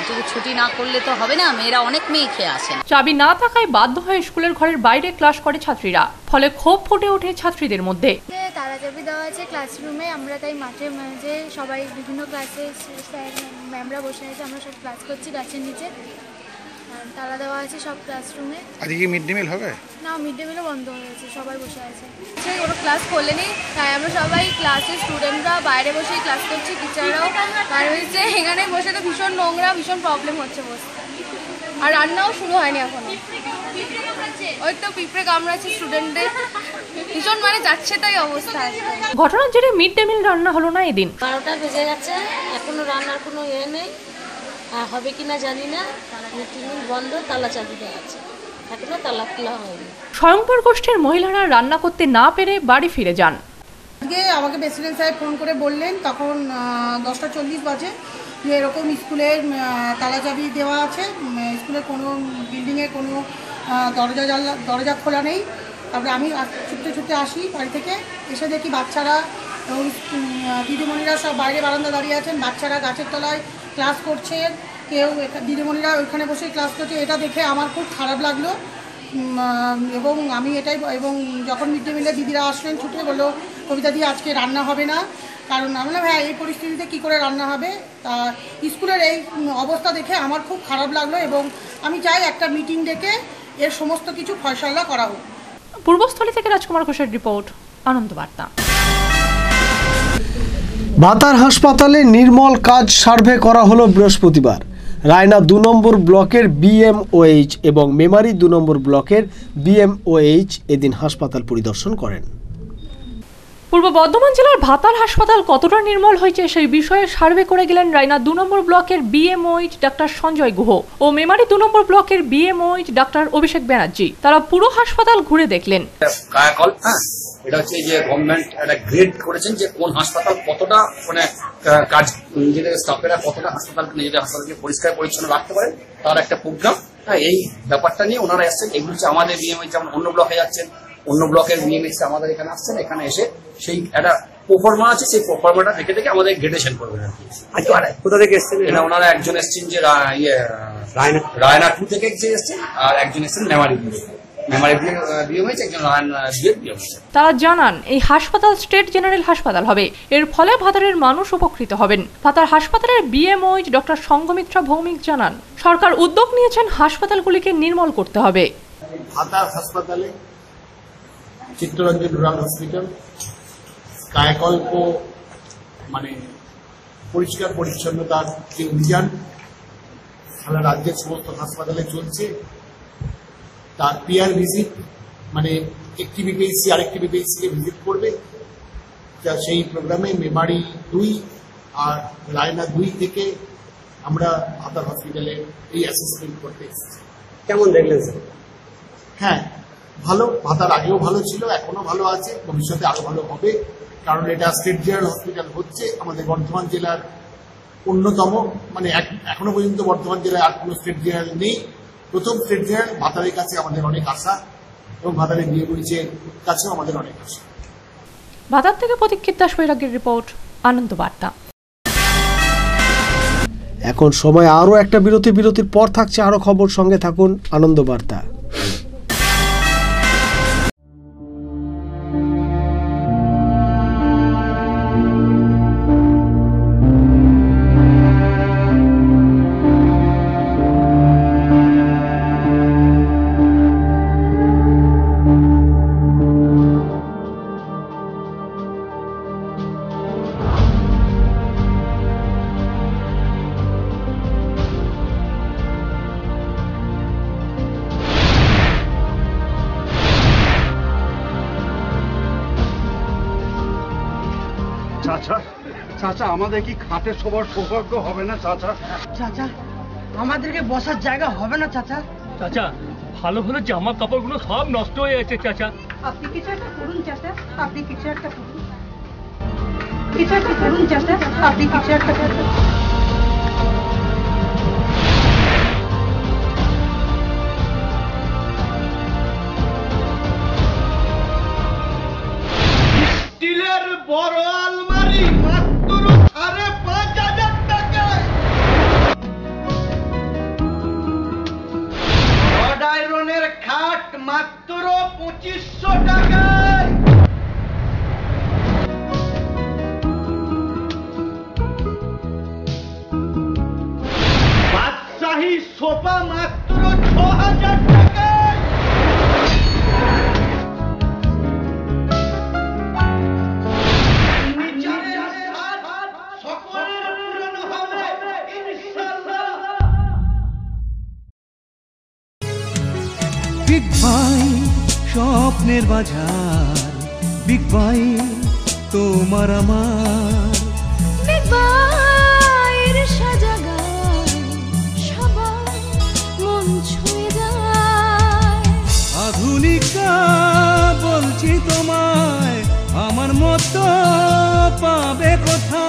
ছুটি ছুটি না করলে তো হবে না মেয়েরা অনেক মেয়ে খেয়ে আসেন চাবি না থাকায় বাধ্য হয়ে স্কুলের ঘরের বাইরে ক্লাস করে ছাত্রীরা ফলে ক্ষোভ ফুটে ওঠে ছাত্রীদের মধ্যে। তারা চাবি দেওয়া আছে ক্লাসরুমে আমরা তাই মাঠে মাঝে সবাই বিভিন্ন ক্লাসে স্যার ম্যামরা বসে আছে আমরা সব ক্লাস করছি গাছের নিচে। তালা দেওয়া আছে সব ক্লাসরুমে আজকে কি মিড ডে মিল হবে? না মিড ডে মিলও বন্ধ হয়ে গেছে সবাই বসে আছে। সে কোনো ক্লাস করলেনি তাই আমরা সবাই ক্লাসের স্টুডেন্টরা বাইরে বসেই ক্লাস করছি টিচাররাও আর হয়েছে এখানে বসে তো ভীষণ নোংরা ভীষণ প্রবলেম হচ্ছে বসতে। আর রান্নাও শুরু হয়নি এখনও। ওই তো পিঁপড়ে কামড়াচ্ছে স্টুডেন্টদের ভীষণ মানে যাচ্ছে তাই অবস্থা ঘটনার জেরে মিড ডে মিল রান্না হলো না এদিন। বারোটা বেজে গেছে এখনও রান্নার কোনো ইয়ে নেই। আর হবে কি না জানি না। মিটিং বন্ধ তালা চাবি দেওয়া আছে এখনও তালা খোলা হয়নি। স্বয়ংবর গোষ্ঠীর মহিলারা রান্না করতে না পেরে বাড়ি ফিরে যান। আজকে আমাকে প্রেসিডেন্ট সাহেব ফোন করে বললেন তখন দশটা চল্লিশ বাজে যে এরকম স্কুলের তালা চাবি দেওয়া আছে। স্কুলের কোনো বিল্ডিংয়ে কোনো দরজা জানলা দরজা খোলা নেই। তারপরে আমি ছুটতে ছুটতে আসি বাড়ি থেকে। এসে দেখি বাচ্চারা এবং দিদিমণিরা সব বাইরে বারান্দা দাঁড়িয়ে আছেন। বাচ্চারা গাছের তলায় ক্লাস করছেন কেউ দিদিমণিরা ওইখানে বসে ক্লাস করছে, এটা দেখে আমার খুব খারাপ লাগল। এবং আমি এটাই এবং যখন মিড ডে মিলে দিদিরা আসলেন, ছুটে বলল, কবিতা দিয়ে আজকে রান্না হবে না। কারণ আমি বললাম হ্যাঁ এই পরিস্থিতিতে কি করে রান্না হবে? তা স্কুলের এই অবস্থা দেখে আমার খুব খারাপ লাগল এবং আমি চাই একটা মিটিং ডেকে এর সমস্ত কিছু ফয়সালা করা হোক। পূর্বস্থলী থেকে রাজকুমার ঘোষের রিপোর্ট আনন্দ বার্তা ভাতার হাসপাতালে নির্মল কাজ সার্ভে করা হলো বৃহস্পতিবার। রায়না দু নম্বর ব্লকের বিএমওএইচ এবং মেমারি দু নম্বর ব্লকের বিএমওএইচ এদিন হাসপাতাল পরিদর্শন করেন। পূর্ব বর্ধমান জেলার ভাতার হাসপাতাল কতটা নির্মল হয়েছে সেই বিষয়ে সার্ভে করে গেলেন রায়না দু নম্বর ব্লকের B M O H doctor Sanjay Guha ও মেমারি দু নম্বর ব্লকের বিএমওইচ ডাক্তার অভিষেক ব্যানার্জি। তারা পুরো হাসপাতাল ঘুরে দেখলেন। এটা হচ্ছে যে গভর্নমেন্ট একটা গ্রেড করেছেন যে কোন হাসপাতাল কতটা মানে কাজ নিজেদের স্টাফেরা কতটা হাসপাতাল নিজেদের হাসপাতালকে পরিষ্কার পরিচ্ছন্ন রাখতে পারেন তার একটা প্রোগ্রাম হ্যাঁ এই ব্যাপারটা নিয়ে ওনারা এসছেন এগুলো হচ্ছে আমাদের বিএমএ যেমন অন্য ব্লকে যাচ্ছেন অন্য ব্লকের বিএমএক্স আমাদের এখানে আসছেন এখানে এসে সেই একটা প্রফর্মা আছে সেই প্রফর্মাটা দেখে দেখে আমাদের গ্রেডেশন করবেন আর কি। কোথা থেকে এসছেন এটা ওনারা একজন এসছেন যে ইয়ে রায়না রায়না টু থেকে যে এসছেন আর একজন এসছেন মেমারি মেমারি দুয়ের বিএমএইচ তারা জানান এই হাসপাতাল স্টেট জেনারেল হাসপাতাল হবে। এর ফলে ভাতারের মানুষ উপকৃত হবেন। ভাতার হাসপাতালের বিএমওইচ ডক্টর সঙ্গমিত্রা ভৌমিক জানান সরকার উদ্যোগ নিয়েছেন হাসপাতালগুলিকে নির্মল করতে হবে। হাতার হাসপাতালে চিত্তরঞ্জন রুরাল হসপিটাল কায়াকল্প মানে পরিষ্কার পরিচ্ছন্নতার যে অভিযান সারা রাজ্যের সমস্ত হাসপাতালে চলছে। তার পিয়ার ভিজিট মানে একটি বিপিএসসি আরেকটি বিপিএসসি কে ভিজিট করবে। যা সেই প্রোগ্রামে মেমারি দুই আর রায়না দুই থেকে আমরা হাতার হসপিটালে এই অ্যাসেসমেন্ট করতে এসেছি। কেমন দেখলেন স্যার? হ্যাঁ ভালো ভাতার আগেও ভালো ছিল এখনও ভালো আছে ভবিষ্যতে আরও ভালো হবে কারণ এটা স্টেট জেনারেল হসপিটাল হচ্ছে আমাদের বর্ধমান জেলার অন্যতম মানে এখনও পর্যন্ত বর্ধমান জেলায় আর কোনো স্টেট জেনারেল নেই। প্রথম স্টেট ভাতারের কাছে আমাদের অনেক আশা এবং ভাতারের বিয়ে পরিচয়ের কাছেও আমাদের অনেক আশা। ভাতার থেকে প্রতীক্ষিত দাস বৈরাগ্যের রিপোর্ট আনন্দ বার্তা। এখন সময় আরও একটা বিরতি বিরতির পর থাকছে আরও খবর সঙ্গে থাকুন আনন্দ বার্তা। খাটে সবার সৌভাগ্য হবে না চাচা? চাচা আমাদেরকে বসার জায়গা হবে না চাচা। চাচা ভালো ভালো জামা কাপড়গুলো সব নষ্ট হয়ে যাচ্ছে চাচা। আপনি কিছু একটা করুন চাচা। আপনি কিছু একটা করুন। কিছু একটা করুন চাচা। আপনি কিছু একটা করুন। বড় পঁচিশশো টাকায় স্বপ্নের বাজার বিগ বাই তোমার আমার। বিগ সবার মন ছুঁয়ে যায়। আধুনিকা বলছি তোমায় আমার মতো পাবে কোথায়?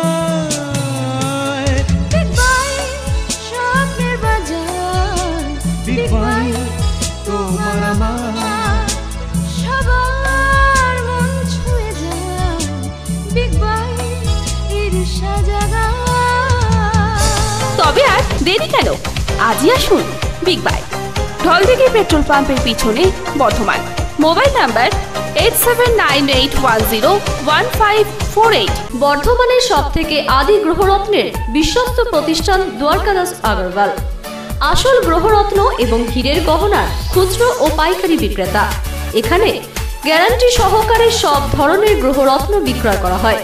আজই আসুন বিগ বাই ঢলদিঘি পেট্রোল পাম্পের পিছনে Bardhaman. Mobile number eight seven nine eight one zero one five four eight বর্ধমানের সব থেকে আদি গ্রহরত্নের বিশ্বস্ত প্রতিষ্ঠান দ্বারকাদাস আগরওয়াল। আসল গ্রহরত্ন এবং হীরের গহনার খুচরো ও পাইকারি বিক্রেতা। এখানে গ্যারান্টি সহকারে সব ধরনের গ্রহরত্ন বিক্রয় করা হয়।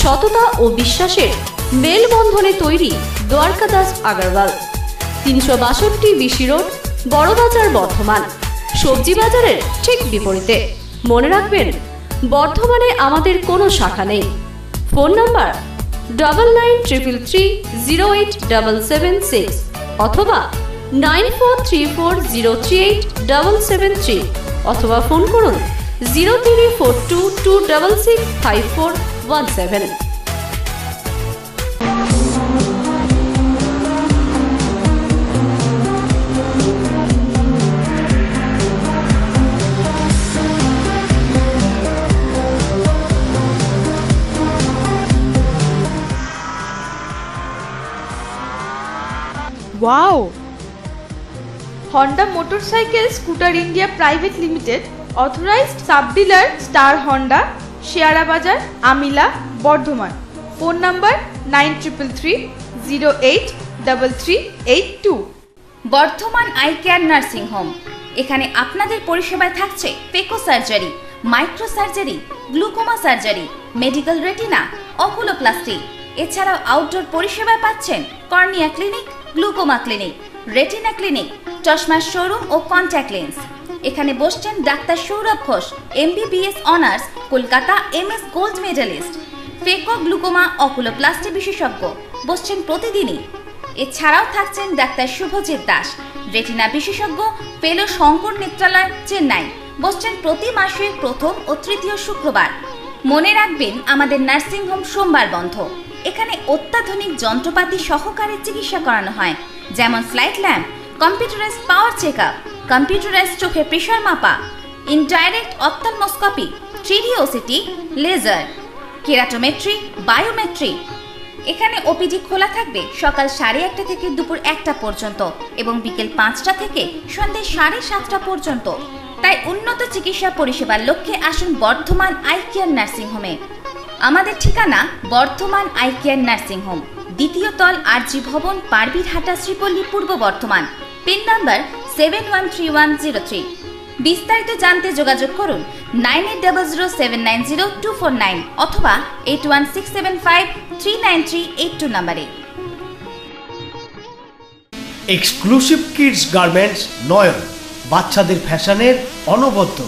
সততা ও বিশ্বাসের মেলবন্ধনে তৈরি দ্বারকাদাস আগরওয়াল। তিনশো বাষট্টি বিশি রোড, বড়বাজার বর্ধমান। সবজি বাজারের ঠিক বিপরীতে। মনে রাখবেন, বর্ধমানে আমাদের কোনো শাখা নেই। Phone number double nine triple three zero eight double seven six অথবা nine four three four zero three eight double seven three অথবা ফোন করুন zero three four two two double six five four one seven wow Honda motorcycle scooter India private limited authorised sub dealer star Honda Sehara Bazar আমিলা Bardhaman phone number nine triple three zero eight double three eight two Bardhaman eye care nursing home এখানে আপনাদের পরিষেবায় থাকছে phaco surgery micro surgery glaucoma surgery medical retina oculoplasty এছাড়াও outdoor পরিষেবায় পাচ্ছেন cornea clinic glaucoma clinic, retina clinic চশমার showroom ও contact lens. এখানে বসছেন doctor Sourav Ghosh, MBBS honours, Kolkata MS gold medallist. Phaco glaucoma oculoplasty বিশেষজ্ঞ, বসছেন প্রতিদিনই। এছাড়াও থাকছেন ডাক্তার শুভজিৎ দাস, রেটিনা বিশেষজ্ঞ পেল শঙ্কর নেত্রালয়, চেন্নাই। বসছেন প্রতি মাসে প্রথম ও তৃতীয় শুক্রবার। মনে রাখবেন, আমাদের নার্সিং হোম সোমবার বন্ধ। এখানে অত্যাধুনিক যন্ত্রপাতি সহকারে চিকিৎসা করানো হয়, যেমন slit lamp computerise power check up computerise চোখের প্রেশার মাপা indirect ophthalmoscopy three D OCT laser keratometry biometry এখানে ওপিডি খোলা থাকবে সকাল সাড়ে একটা থেকে দুপুর একটা পর্যন্ত এবং বিকেল পাঁচটা থেকে সন্ধ্যে সাড়ে সাতটা পর্যন্ত। তাই উন্নত চিকিৎসা পরিষেবার লক্ষ্যে আসুন বর্ধমান আই কেয়ার নার্সিং হোমে আমাদের ঠিকানা Bardhaman eye care nursing home, দ্বিতীয় তল RG Bhavan, Parbirhata Sripally, Purba Bardhaman. Pin number seven one three one zero three. বিস্তারিত জানতে যোগাযোগ করুন nine eight double zero seven nine zero two four nine অথবা eight one six seven five three nine three eight two নাম্বারে। Exclusive kids garments Nayan. বাচ্চাদের ফ্যাশনের অনবদ্য।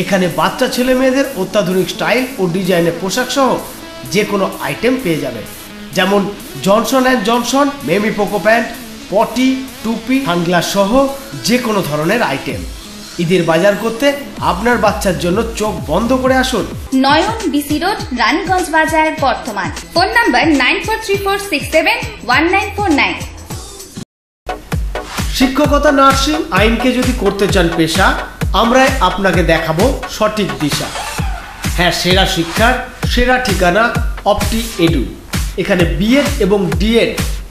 এখানে বাচ্চা ছেলে মেয়েদের অত্যাধুনিক স্টাইল ও ডিজাইনের পোশাক সহ যে কোনো আইটেম পেয়ে যাবেন। যেমন Johnson and Johnson, MamyPoko pant, potty, টুপি, সানগ্লাস সহ যে কোনো ধরনের আইটেম। ঈদের বাজার করতে আপনার বাচ্চার জন্য চোখ বন্ধ করে আসুন। নয়ন বিসি রোড, রানীগঞ্জ বাজার বর্তমান। Phone number nine four three four six seven one nine four nine. শিক্ষকতা নার্সিং আইনকে যদি করতে চান পেশা, আমরাই আপনাকে দেখাবো সঠিক দিশা। হ্যাঁ সেরা শিক্ষার সেরা ঠিকানা অপটি এডু। এখানে বিএড এবং ডিএড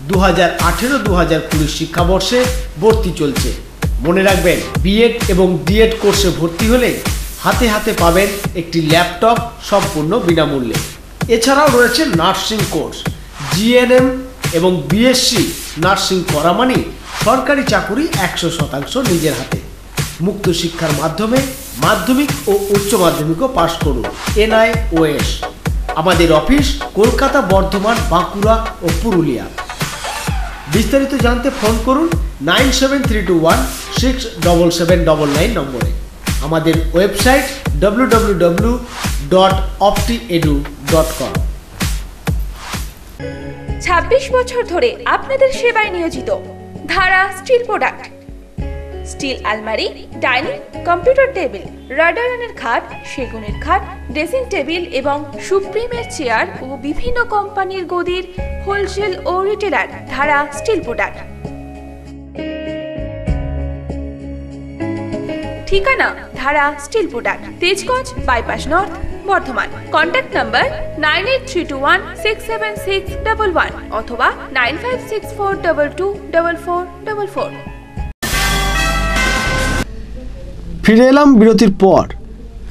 দু হাজার আঠেরো দু হাজার কুড়ি শিক্ষাবর্ষে ভর্তি চলছে। মনে রাখবেন, বিএড এবং ডিএড কোর্সে ভর্তি হলে হাতে হাতে পাবেন একটি ল্যাপটপ সম্পূর্ণ বিনামূল্যে। এছাড়াও রয়েছে নার্সিং কোর্স। জিএনএম এবং বিএসসি নার্সিং করা মানে সরকারি চাকুরি একশো শতাংশ নিজের হাতে। মুক্ত শিক্ষার মাধ্যমে মাধ্যমিক ও উচ্চ মাধ্যমিকও পাশ করুন। এনআই ওএস আমাদের অফিস কলকাতা, বর্ধমান, বাঁকুড়া ও পুরুলিয়া। বিস্তারিত জানতে ফোন করুন nine seven three two one six double seven double nine নম্বরে। আমাদের website W W W dot opti edu dot com. ছাব্বিশ বছর ধরে আপনাদের সেবায় নিয়োজিত। ধারা স্টিল প্রোডাক্ট স্টিল আলমারি ডাইনিং কম্পিউটার টেবিল রাডারানের খাট, সেগুনের খাট ড্রেসিং টেবিল এবং সুপ্রিমের চেয়ার ও বিভিন্ন কোম্পানির গদির হোলসেল ও রিটেলার ধারা স্টিল প্রোডাক্ট ঠিকানা, Dhara steel product Tejganj bypass north Bardhaman. Contact number nine eight three two one six seven six double one অথবা nine five six four double two double four double four ফিরে এলাম বিরতির পর।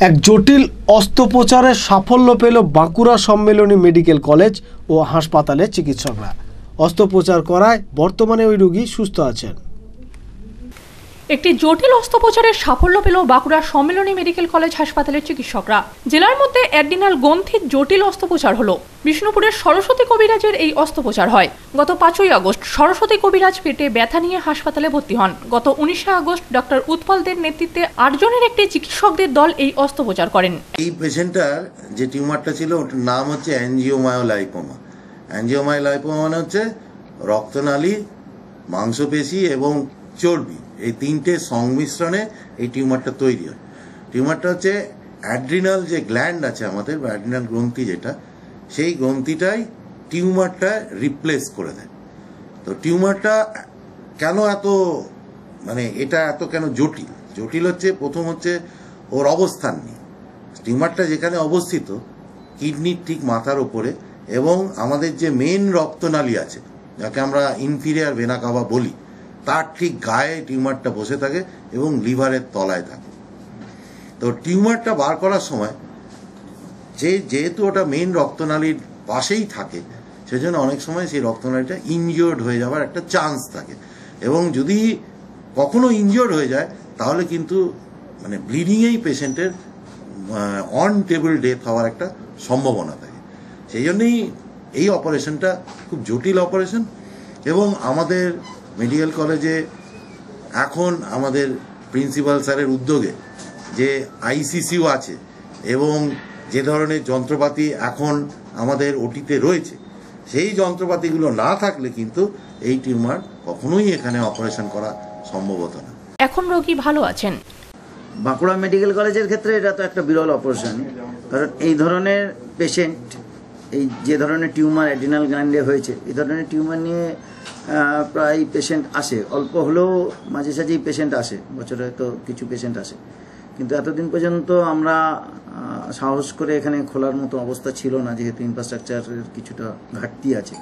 এক জটিল অস্ত্রোপচারের সাফল্য পেল বাঁকুড়া সম্মেলনী মেডিকেল কলেজ ও হাসপাতালের চিকিৎসকরা। অস্ত্রোপচার করায় বর্তমানে ওই রোগী সুস্থ আছেন। একটি জটিল অস্ত্রোপচারের সাফল্য পেল বাঁকুড়া সম্মেলনী মেডিকেল কলেজ হাসপাতালের চিকিৎসকরা। জেলার মধ্যে অ্যাডিনাল গ্রন্থির জটিল অস্ত্রোপচার হলো। বিষ্ণুপুরের সরস্বতী কবিরাজের এই অস্ত্রোপচার হয়। গত পাঁচই আগস্ট সরস্বতী কবিরাজ পেটে ব্যথা নিয়ে হাসপাতালে ভর্তি হন। গত উনিশে আগস্ট ডক্টর উৎপলদের নেতৃত্বে আটজনের একটি চিকিৎসকদের দল এই অস্ত্রোপচার করেন। এই পেশেন্টটার যে টিউমারটা ছিল, ওটার নাম হচ্ছে অ্যাঞ্জিওমায়োলাইপোমা অ্যাঞ্জিওমায়োলাইপোমা মানে হচ্ছে রক্তনালী, মাংসপেশি এবং চর্বি। এই তিনটে সংমিশ্রণে এই টিউমারটা তৈরি হয়। টিউমারটা হচ্ছে অ্যাড্রিনাল যে গ্ল্যান্ড আছে আমাদের অ্যাড্রিনাল গ্রন্থি যেটা, সেই গ্রন্থিটাই টিউমারটা রিপ্লেস করে দেয়। তো টিউমারটা কেন এত মানে এটা এত কেন জটিল? জটিল হচ্ছে, প্রথম হচ্ছে ওর অবস্থান নিয়ে। টিউমারটা যেখানে অবস্থিত, কিডনির ঠিক মাথার ওপরে, এবং আমাদের যে মেন রক্তনালী আছে, যাকে আমরা ইনফিরিয়ার ভেনা কাবা বলি তার ঠিক গায়ে টিউমারটা বসে থাকে এবং লিভারের তলায় থাকে। তো টিউমারটা বার করার সময় যে যেহেতু ওটা মেন রক্তনালীর পাশেই থাকে, সেজন্য অনেক সময় সেই রক্তনালীটা ইনজিওর্ড হয়ে যাওয়ার একটা চান্স থাকে। এবং যদি কখনো ইনজিওর্ড হয়ে যায়, তাহলে কিন্তু মানে ব্লিডিংয়েই পেশেন্টের অন টেবিল ডেথ হওয়ার একটা সম্ভাবনা থাকে। সেই জন্যই এই অপারেশনটা খুব জটিল অপারেশন এবং আমাদের মেডিকেল কলেজে এখন আমাদের প্রিন্সিপাল স্যারের উদ্যোগে যে আইসিসিউ আছে এবং যে ধরনের যন্ত্রপাতি এখন আমাদের ওটিতে রয়েছে সেই যন্ত্রপাতিগুলো না থাকলে কিন্তু এই টিউমার কখনোই এখানে অপারেশন করা সম্ভব হতো না। এখন রোগী ভালো আছেন? বাঁকুড়া মেডিকেল কলেজের ক্ষেত্রে এটা তো একটা বিরল অপারেশন। কারণ এই ধরনের পেশেন্ট এই যে ধরনের টিউমার অ্যাডিনাল গ্ল্যান্ডে হয়েছে এই ধরনের টিউমার নিয়ে প্রায় পেশেন্ট আসে। অল্প হলেও মাঝে সাঝেই পেশেন্ট আসে। বছরে তো কিছু পেশেন্ট আসে। কিন্তু এতদিন পর্যন্ত আমরা সাহস করে এখানে খোলার মতো অবস্থা ছিল না, যেহেতু ইনফ্রাস্ট্রাকচারের কিছুটা ঘাটতি আছে।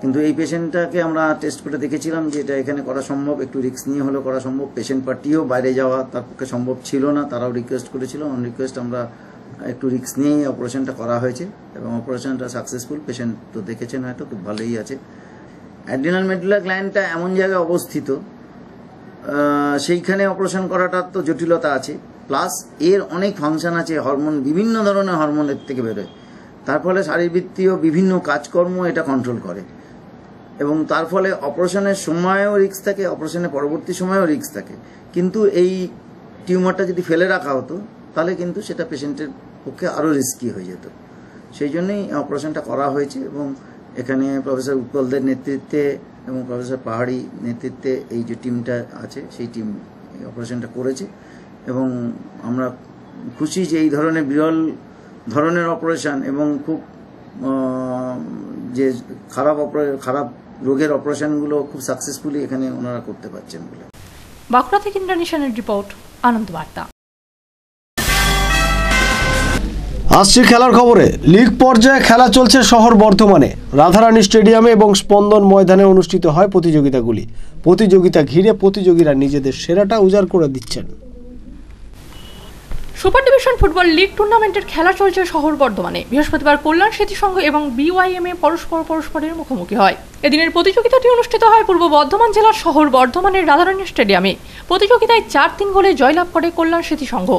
কিন্তু এই পেশেন্টটাকে আমরা টেস্ট করে দেখেছিলাম যে এটা এখানে করা সম্ভব, একটু রিস্ক নিয়ে হলেও করা সম্ভব। পেশেন্ট পার্টিও বাইরে যাওয়া তার পক্ষে সম্ভব ছিল না, তারাও রিকোয়েস্ট করেছিল। অন রিকোয়েস্ট আমরা একটু রিস্ক নিয়েই অপারেশনটা করা হয়েছে। এবং অপারেশনটা সাকসেসফুল পেশেন্ট তো দেখেছেন হয়তো, খুব ভালোই আছে। অ্যাডিনাল মেডুলা গ্ল্যান্ডটা এমন জায়গায় অবস্থিত সেইখানে অপারেশন করাটার তো জটিলতা আছে। প্লাস এর অনেক ফাংশন আছে, হরমোন, বিভিন্ন ধরনের হরমোন এর থেকে বেরোয়। তার ফলে শারীরবৃত্তীয় বিভিন্ন কাজকর্ম এটা কন্ট্রোল করে। এবং তার ফলে অপারেশনের সময়ও রিস্ক থাকে, অপারেশনের পরবর্তী সময়েও রিস্ক থাকে। কিন্তু এই টিউমারটা যদি ফেলে রাখা হতো, তাহলে কিন্তু সেটা পেশেন্টের পক্ষে আরও রিস্কি হয়ে যেত। সেই জন্যই অপারেশনটা করা হয়েছে এবং এখানে প্রফেসর উৎপলদের নেতৃত্বে এবং প্রফেসর পাহাড়ি নেতৃত্বে এই যে টিমটা আছে, সেই টিম এই অপারেশনটা করেছে। এবং আমরা খুশি যে এই ধরনের বিরল ধরনের অপারেশন এবং খুব যে খারাপ খারাপ রোগের অপারেশনগুলো খুব সাকসেসফুলি এখানে ওনারা করতে পারছেন বলে। বাঁকুড়া থেকে ইন্টারন্যাশনাল রিপোর্ট আনন্দ আসছে খেলার খবরে। লিগ পর্যায়ে খেলা চলছে শহর বর্ধমানে। রাধারানী স্টেডিয়ামে এবং স্পন্দন ময়দানে অনুষ্ঠিত হয় প্রতিযোগিতাগুলি। প্রতিযোগিতা ঘিরে প্রতিযোগীরা নিজেদের সেরাটা উজাড় করে দিচ্ছেন। সুপার ডিভিশন ফুটবল লিগ টুর্নামেন্টের খেলা চলছে শহর বর্ধমানে। বৃহস্পতিবার কল্যাণ স্মৃতি সংঘ এবং বিওয়াইএম এ পরস্পর পরস্পরের মুখোমুখি হয়। এদিনের প্রতিযোগিতাটি অনুষ্ঠিত হয় পূর্ব বর্ধমান জেলার শহর বর্ধমানের রাধারানী স্টেডিয়ামে। প্রতিযোগিতায় চার তিন গোলে জয়লাভ করে কল্যাণ স্মৃতি সংঘ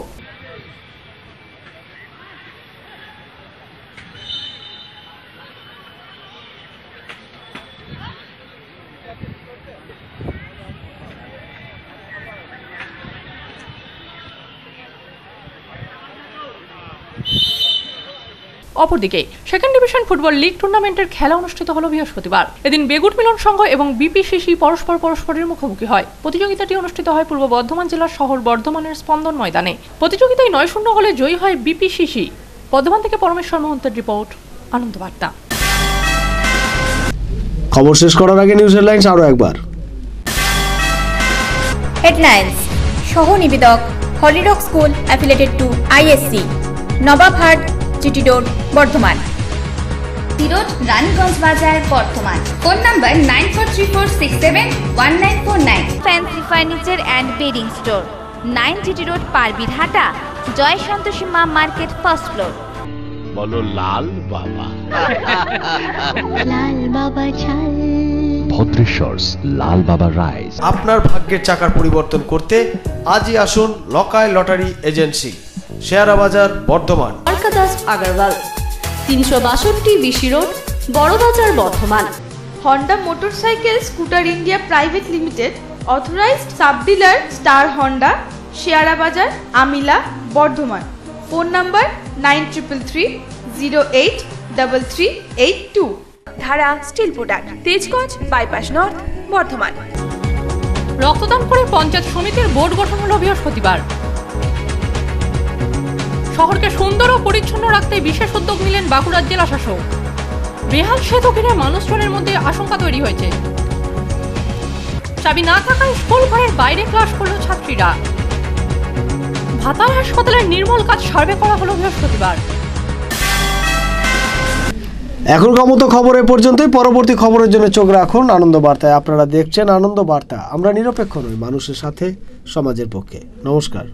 অপরদিকে সেকেন্ড ডিভিশন ফুটবল লিগ টুর্নামেন্টের খেলা অনুষ্ঠিত হলো বৃহস্পতিবার। এদিন বেগুট মিলন সংঘ এবং বিপিসিসি পরস্পর পরস্পরের মুখোমুখি হয়। প্রতিযোগিতাটি অনুষ্ঠিত হয় পূর্ব বর্ধমান জেলার শহর বর্ধমানের স্পন্দন ময়দানে। প্রতিযোগিতায় নয় শূন্য গোলে জয়ী হয় বিপিসিসি। বর্ধমান থেকে পরমেশ্বর মহন্তের রিপোর্ট আনন্দ বার্তা খবর শেষ করার আগে নিউজ হেডলাইন্স আরও একবার। হেডলাইন্স সহ নিবেদক হলিডক school affiliated to ISC Nawabhat road Bardhaman. Raniganj Bazar বর্তমান phone number nine four three four six seven one nine four nine. Fancy furniture and bedding store nine GT road Parbirhata Jai Santoshi মা market first floor. বলো লাল বাবা। লাল বাবা ছাল। ভদ্রেশ্বরস লাল বাবা rice আপনার ভাগ্যের চাকার পরিবর্তন করতে আজই আসুন লকায় লটারি এজেন্সি শেয়ারা বাজার বর্ধমান। দ্বারকাদাস আগারওয়াল। তিনশো বাষট্টি BC road Barabazar Bardhaman. Honda motorcycle scooter India private limited authorised sub dealer star Honda Sehara Bazar আমিলা Bardhaman. Phone number nine triple three zero eight double three eight two Dhara steel product Tejganj bypass north Bardhaman. রক্তদান করে পঞ্চায়েত সমিতির board গঠন হল বৃহস্পতিবার। শহরকে সুন্দর ও পরিচ্ছন্ন রাখতে বিশেষ উদ্যোগ নিলেন বাঁকুড়ার জেলা শাসক। বেহাল সেতু ঘিরে মানুষজনের মধ্যে আশঙ্কা তৈরি হয়েছে। চাবি না থাকায় স্কুল ঘরের বাইরে ক্লাস করল ছাত্রীরা। ভাতার হাসপাতালের নির্মল কাজ সার্ভে করা হলো বৃহস্পতিবার। এখনকার মতো খবর এ পর্যন্তই। পরবর্তী খবরের জন্য চোখ রাখুন। আনন্দ বার্তায় আপনারা দেখছেন আনন্দ বার্তা আমরা নিরপেক্ষ নই, মানুষের সাথে, সমাজের পক্ষে। নমস্কার।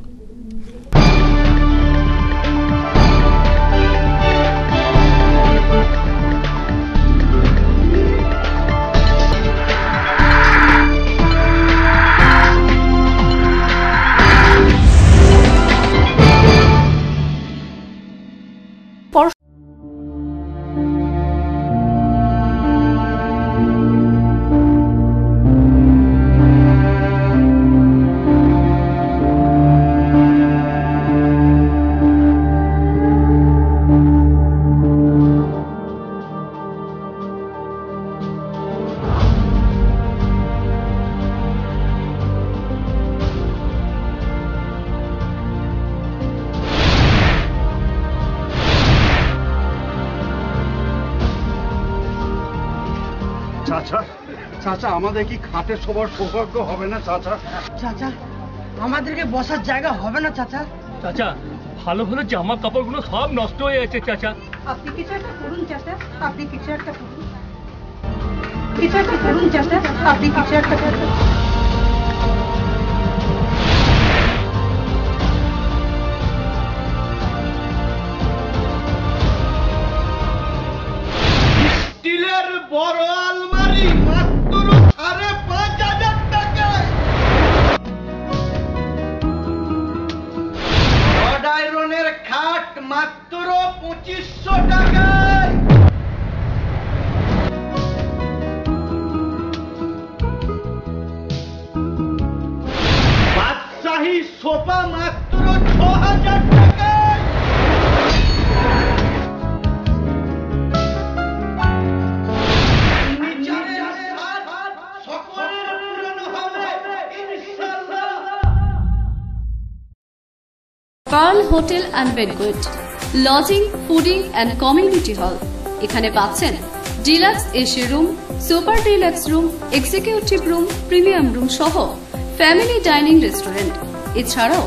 খাটে সবার সৌভাগ্য হবে না চাচা? চাচা আমাদেরকে বসার জায়গা হবে না চাচা। চাচা ভালো ভালো জামা কাপড়গুলো সব নষ্ট হয়ে গেছে চাচা। আপনি কিছু একটা করুন চাচা। আপনি কিছু একটা করুন। কিছু একটা করুন চাচা। আপনি কিছু একটা করুন। Hotel and বেডগুড lodging, fooding and community hall. এখানে পাচ্ছেন deluxe AC room, super deluxe room, executive room, premium room সহ ফ্যামিলি ডাইনিং রেস্টুরেন্ট। এছাড়াও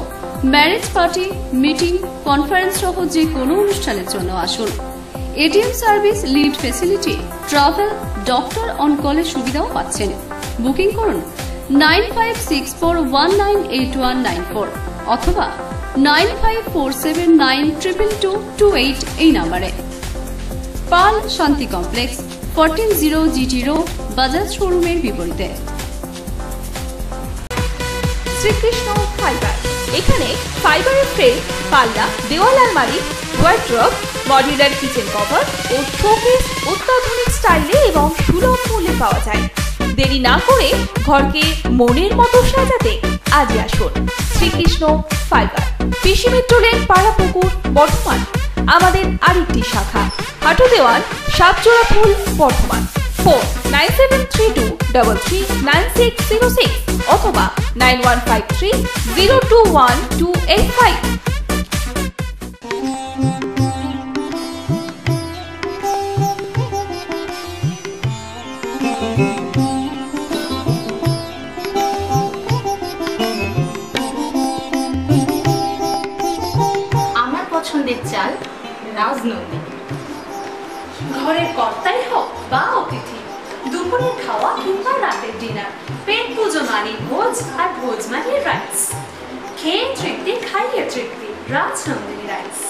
ম্যারেজ পার্টি, মিটিং, কনফারেন্স সহ যে কোনো অনুষ্ঠানের জন্য আসুন। ATM service lift facility travel, doctor on কলের সুবিধাও পাচ্ছেন। বুকিং করুন nine five six four one nine eight one nine four অথবা nine five four seven nine triple two two eight এই নাম্বারে। Pal Shanti complex fourteen zero GT road Bajaj শোরুমের বিপরীতে। Srikrishna fibre. এখানে ফাইবারের ফ্রেম, পাল্লা, দেওয়াল আলমারি ওয়ার্ড্রপ মডিউলার কিচেন কভার ও শোকেস অত্যাধুনিক স্টাইলে এবং সুলভ মূল্যে পাওয়া যায়। দেরি না করে ঘরকে মনের মতো সাজাতে আজই আসুন। Srikrishna fibre PC metro lane Parapukur, Bardhaman. আমাদের আরেকটি শাখা, হাটু দেওয়ান সাতজোড়া ফুল, Bardhaman. Phone nine seven three two double three nine six zero six অথবা nine one five three zero two one two eight five. চাল, রাজনন্দিনী। ঘরের কর্তাই হোক বা অতিথি দুপুরের খাওয়া কিংবা রাতের ডিনার পেট পুজো মানে ভোজ আর ভোজ মানে রাইস খেয়ে তৃপ্তি, খাইয়ে তৃপ্তি, রাজনন্দিনী রাইস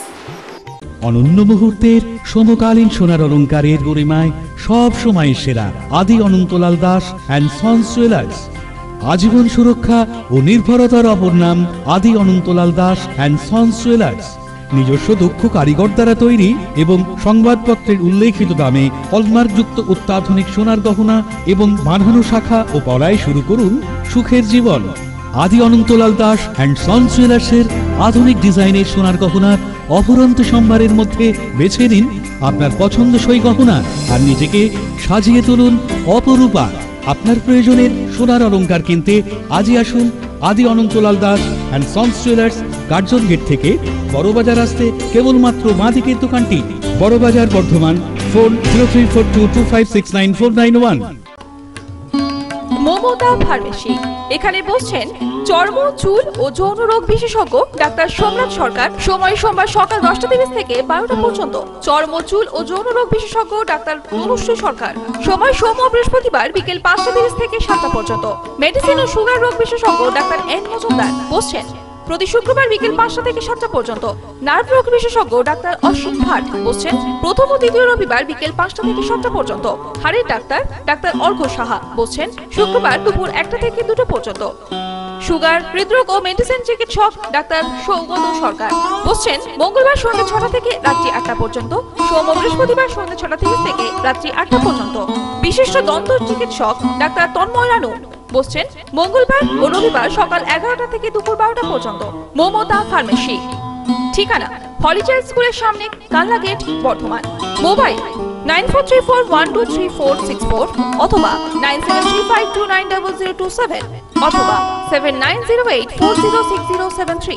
অনন্য মুহূর্তের সমকালীন সোনার অলঙ্কারের গরিমায় সব সময় সেরা Adi Anantalal Das and sons jewellers আজীবন সুরক্ষা ও নির্ভরতার অপর নাম Adi Anantalal Das and sons jewellers নিজস্ব দক্ষ কারিগর দ্বারা তৈরি এবং সংবাদপত্রের উল্লেখিত দামে হলমার্কযুক্ত অত্যাধুনিক সোনার গহনা এবং বাঁধানো শাখা ও পড়ায় শুরু করুন সুখের জীবন। আদি অনন্তলাল দাস অ্যান্ড সন্স জুয়েলার্সের আধুনিক ডিজাইনের সোনার গহনার অফুরন্ত সম্ভারের মধ্যে বেছে নিন আপনার পছন্দসই গহনা আর নিজেকে সাজিয়ে তুলুন অপরূপা। আপনার প্রয়োজনের সোনার অলংকার কিনতে আজই আসুন Adi Anantalal Das and sons jewellers Curzon gate থেকে বড়বাজার আসতে কেবলমাত্র বাঁ দিকের দোকানটি। Barabazar Bardhaman, phone zero three four two two five six nine four nine one. Mamata pharmacy. এখানে বসছেন চর্ম, চুল ও যৌন রোগ বিশেষজ্ঞ ডাক্তার সোমনাথ সরকার। সময় সোমবার সকাল দশটা তিরিশ থেকে বারোটা পর্যন্ত। চর্ম, চুল ও যৌন রোগ বিশেষজ্ঞ ডাক্তার অনুশ্রী সরকার। সময় সোম বৃহস্পতিবার বিকেল পাঁচটা তিরিশ থেকে সাতটা পর্যন্ত। মেডিসিন ও সুগার রোগ বিশেষজ্ঞ ডাক্তার এন মজুমদার বসছেন। প্রতি শুক্রবার বিকেল পাঁচটা থেকে সাতটা পর্যন্ত নার্ভ রোগ বিশেষজ্ঞ ডাক্তার অসীম ভাট বসছেন প্রথম ও দ্বিতীয় রবিবার বিকেল পাঁচটা থেকে সাতটা পর্যন্ত। হাড়ের ডাক্তার ডাক্তার অর্ঘ সাহা বসছেন শুক্রবার দুপুর একটা থেকে দুটো পর্যন্ত। সুগার, হৃদরোগ ও মেডিসিন চিকিৎসক ডাক্তার সৌগত সরকার বসছেন মঙ্গলবার সন্ধ্যে ছটা থেকে রাত্রি আটটা পর্যন্ত, সোম বৃহস্পতিবার সন্ধ্যে ছটা থেকে রাত্রি আটটা পর্যন্ত। বিশিষ্ট দন্ত চিকিৎসক ডাক্তার তন্ময় রানু বসছেন মঙ্গলবার ও রবিবার সকাল এগারোটা থেকে দুপুর বারোটা পর্যন্ত। মমতা ফার্মেসি। ঠিকানা হলিচাইল্ড স্কুলের সামনে Kalna gate, Bardhaman. Mobile nine four three four one two three four six four অথবা nine seven three five two nine double zero two seven অথবা seven nine zero eight four zero six zero seven three.